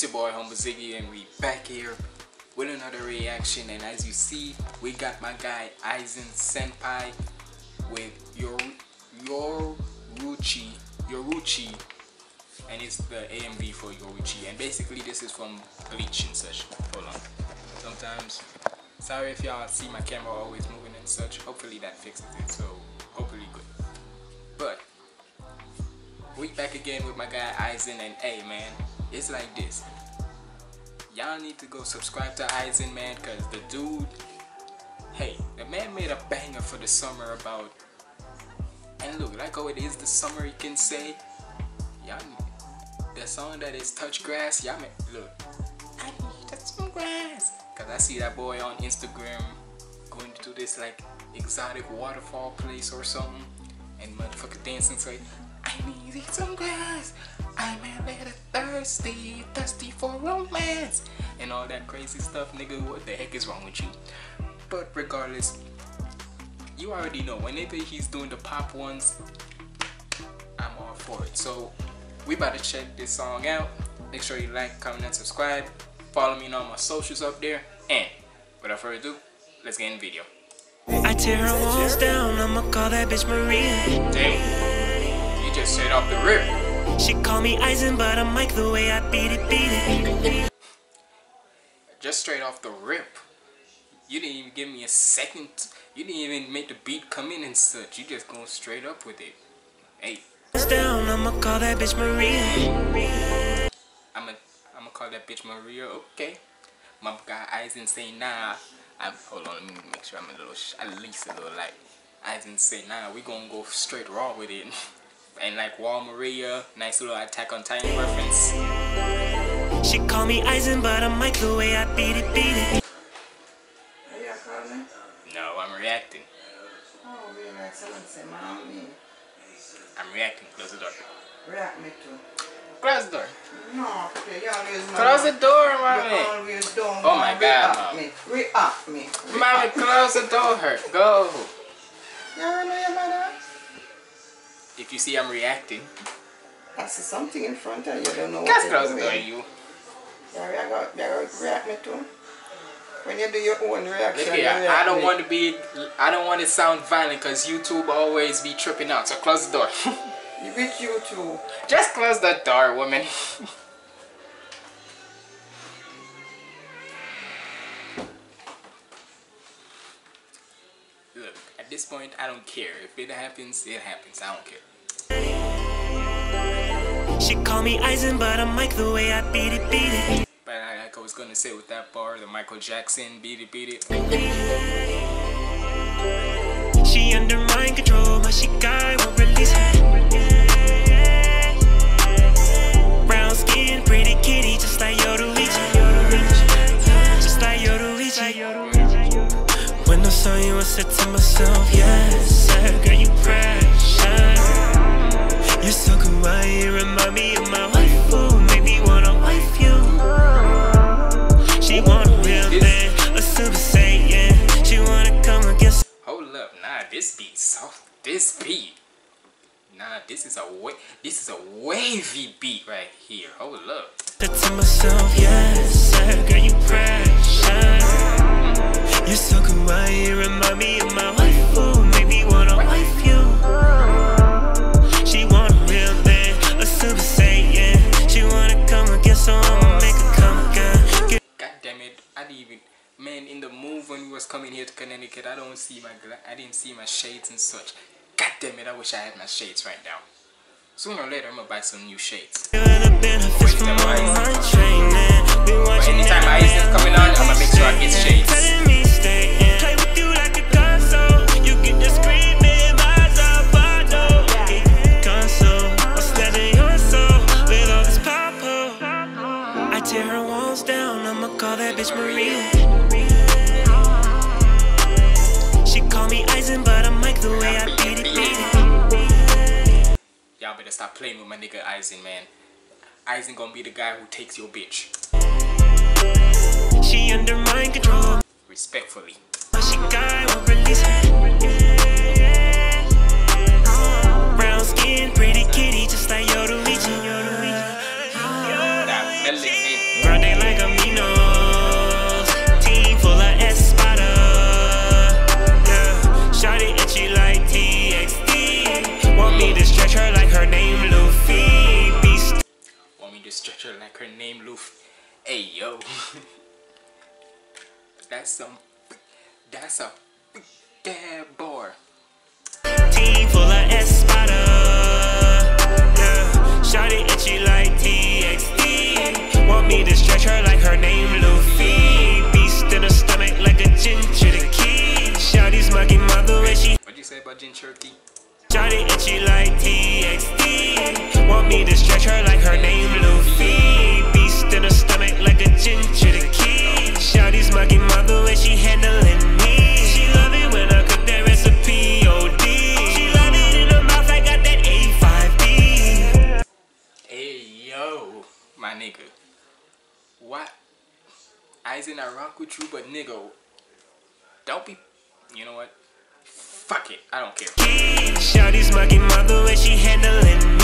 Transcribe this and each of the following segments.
It's your boy Humble Ziggy, and we back here with another reaction. And as you see, we got my guy Aizen Senpai with your your Yoruichi, Yoruichi, and it's the AMV for Yoruichi. And basically, this is from Bleach and such. Hold on. Sometimes, sorry if y'all see my camera always moving and such. Hopefully that fixes it. So hopefully good. But we back again with my guy Aizen and hey man, it's like this. Y'all need to go subscribe to Aizen man cause the dude hey, the man made a banger for the summer about and look like how it is the summer you can say y'all the song that is touch grass y'all look I need to touch some grass cause I see that boy on Instagram going to this like exotic waterfall place or something and motherfucker dancing so I need some grass. I'm a little thirsty, thirsty for romance. And all that crazy stuff, nigga. What the heck is wrong with you? But regardless, you already know whenever he's doing the pop ones, I'm all for it. So we about to check this song out. Make sure you like, comment, and subscribe. Follow me on all my socials up there. And without further ado, let's get in the video. I tear her walls down, I'ma call that bitch Maria. Damn just straight off the rip. She call me Aizen, but I'm like the way I beat it, beat it. Just straight off the rip. You didn't even give me a second. You didn't even make the beat come in and such. You just going straight up with it. Hey. Down, I'ma call that bitch Maria. I'ma I'ma call that bitch Maria. Okay. My guy Aizen say nah. I'm, hold on, let me make sure I'm a little, at least a little light. Aizen say nah. We gonna go straight raw with it. and like Wall Maria, nice little Attack on Titan reference. She call me Aizen, but I'm like the way I beat it, beat it. Are you calling? No, I'm reacting. Oh, we like someone say, mommy. I'm reacting. Close the door. React me too. Close the door. No, okay, you always Close the door, mommy. You always don't. Oh my God, react mom. me. React me. React Mommy, close the door. Go. You already know your mother? If you see I'm reacting. I see something in front of you. You don't know Just what the door, doing. you. You react, you react me too. When you do your own reaction, Look you here, I don't me. want to be, I don't want to sound violent because YouTube always be tripping out. So close the door. You With YouTube. Just close the door, woman. Look, at this point, I don't care. If it happens, it happens. I don't care. She call me Aizen, but I'm like the way I beat it, beat it. But I, like I was gonna say with that bar, the Michael Jackson, beat it, beat it. She under mind control, but she guy won't release her. A super saiyan. She wanna come against. Hold up, nah, this beat soft. This beat. Nah, this is a wa this is a wavy beat right here. Hold up. To myself, yes, sir, girl, you precious. You're so kawaii, you remind me of my wife, who make me wanna Connecticut. I don't see my I didn't see my shades and such. God damn it! I wish I had my shades right now. Sooner or later, I'm gonna buy some new shades. Better stop playing with my nigga Aizen, man. Aizen gonna be the guy who takes your bitch. She under mind control, Respectfully. That's some that's a bad bar. Team full of Espada. Yeah. Shawty itchy like TXT. Want me to stretch her like her name Luffy. Beast in her stomach like a Jinchuriki. Shawty's mugging mother when she. What'd you say about Jinchuriki? Shawty itchy like TXT. Want me to stretch her like her name Luffy. Beast in her stomach like a Jinchuriki. Shawty's mugging mother when she handling me. She love it when I cook that recipe OD. She love it in her mouth. I got that A5D. Hey yo, my nigga. What? I rock with you, but nigga, don't be. You know what? Fuck it, I don't care. Shawty's mugging mother when she handling me.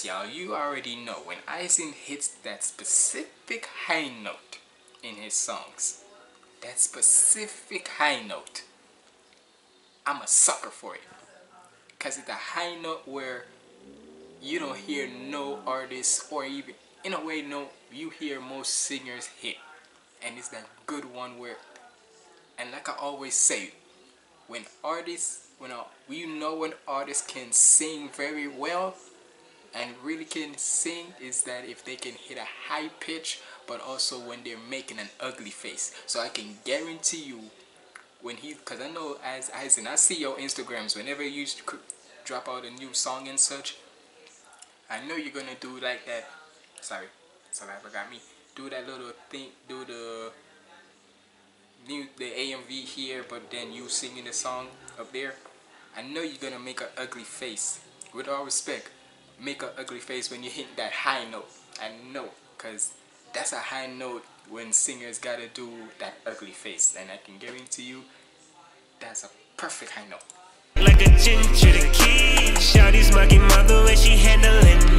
Y'all. You already know when Aizen hits that specific high note in his songs, that specific high note, I'm a sucker for it. Cause it's a high note where you don't hear no artist or even in a way no you hear most singers hit. And it's that good one where and like I always say, when artists when a, we know when artists can sing very well and really can sing is that if they can hit a high pitch but also when they're making an ugly face so i can guarantee you when he because i know as as i see your instagrams whenever you drop out a new song and such i know you're gonna do like that sorry saliva got me do that little thing do the new the AMV here, but then you singing the song up there. I know you're gonna make an ugly face. With all respect, make an ugly face when you hit that high note. I know, cause that's a high note when singers gotta do that ugly face, and I can guarantee you, that's a perfect high note. like a Jinchuriki. Shawty's mugging mother when she handling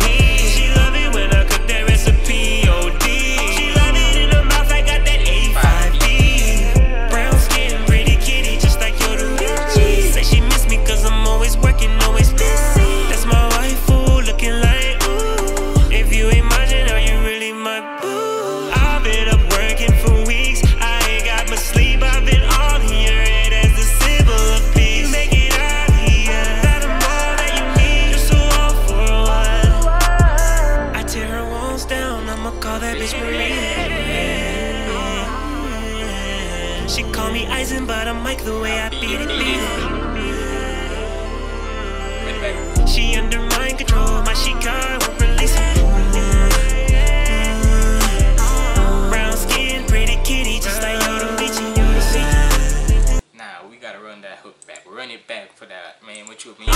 She under mind control, my she won't release it. Brown skin, pretty kitty, just like Yoruichi. Nah, we gotta run that hook back. Run it back for that man. What you mean?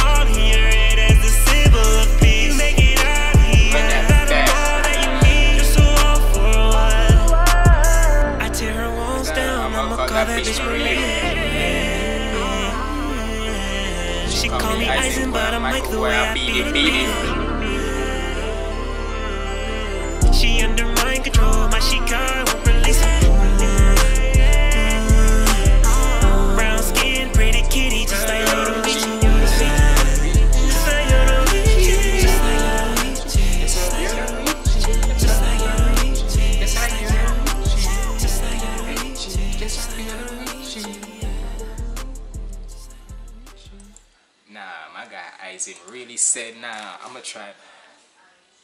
Like the way I beat.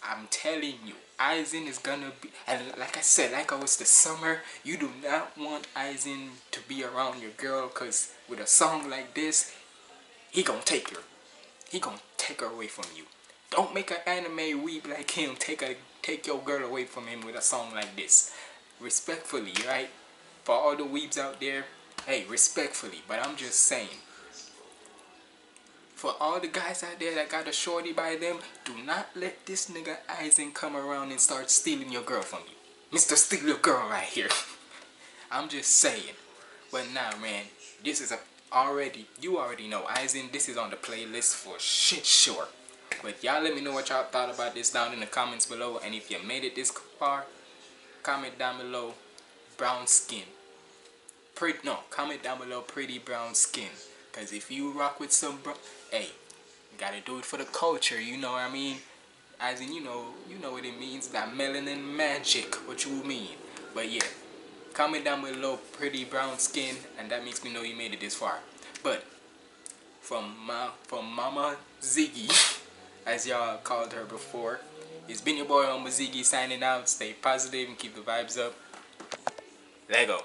I'm telling you, Aizen is gonna be, and like I said, like I was the summer, you do not want Aizen to be around your girl, cause with a song like this, he gonna take her. He gonna take her away from you. Don't make an anime weep like him take a take your girl away from him with a song like this. Respectfully, right? For all the weeps out there, hey, respectfully, but I'm just saying. For all the guys out there that got a shorty by them, do not let this nigga Aizen come around and start stealing your girl from you. Mr. Steal Your Girl right here. I'm just saying. But nah, man, this is a already, you already know, Aizen, this is on the playlist for shit sure. But y'all let me know what y'all thought about this down in the comments below. And if you made it this far, comment down below brown skin. Pretty no, comment down below pretty brown skin. Cause if you rock with some hey, gotta do it for the culture, you know what I mean? As in you know you know what it means, that melanin magic, what you mean. But yeah. Comment down below pretty brown skin and that makes me know you made it this far. But from ma from Mama Ziggy, as y'all called her before. It's been your boy Mama Ziggy signing out. Stay positive and keep the vibes up. Lego.